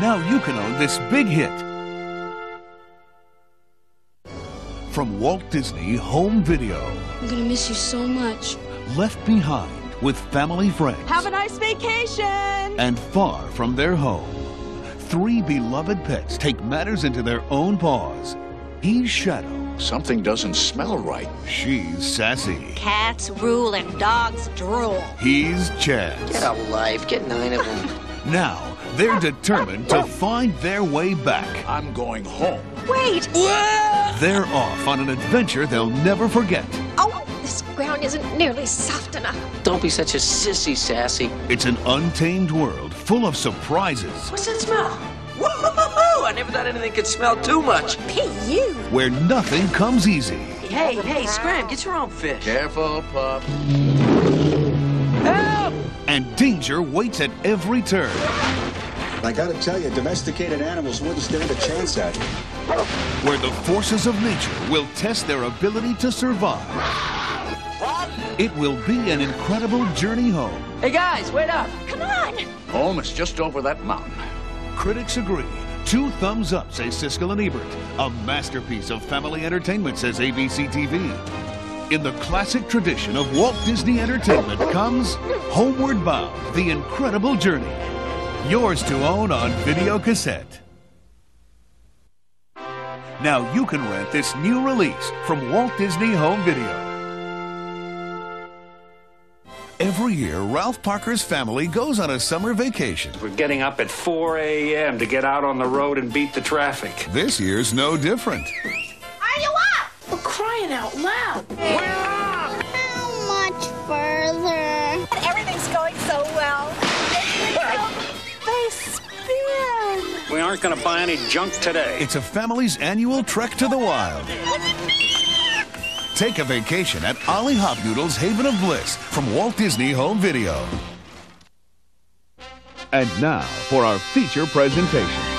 Now you can own this big hit. From Walt Disney Home Video, I'm gonna miss you so much. left behind with family friends Have a nice vacation. and far from their home. Three beloved pets take matters into their own paws. He's Shadow. Something doesn't smell right. She's Sassy. Cats rule and dogs drool. He's Chance. Get a life. Get nine of them. Now, they're determined to find their way back. I'm going home. Wait! They're off on an adventure they'll never forget. Oh, this ground isn't nearly soft enough. Don't be such a sissy, Sassy. It's an untamed world full of surprises What's that smell? Whoa! I never thought anything could smell too much. P.U. where nothing comes easy. Hey, hey, Scram, get your own fish. Careful, pup. Help! And danger waits at every turn. I gotta tell you, domesticated animals wouldn't stand a chance at it. where the forces of nature will test their ability to survive. It will be an incredible journey home. Hey, guys, wait up. Come on! Home is just over that mountain. Critics agree. Two thumbs up, say Siskel and Ebert. A masterpiece of family entertainment, says ABC TV. In the classic tradition of Walt Disney Entertainment comes Homeward Bound, The Incredible Journey. Yours to own on video cassette. Now you can rent this new release from Walt Disney Home Video. Every year, Ralph Parker's family goes on a summer vacation. We're getting up at 4 a.m. to get out on the road and beat the traffic. This year's no different. Are you up? We're crying out loud. How aren't going to buy any junk today. It's a family's annual trek to the wild. Take a vacation at Ollie Hopnoodle's Haven of Bliss from Walt Disney Home Video. And now for our feature presentation.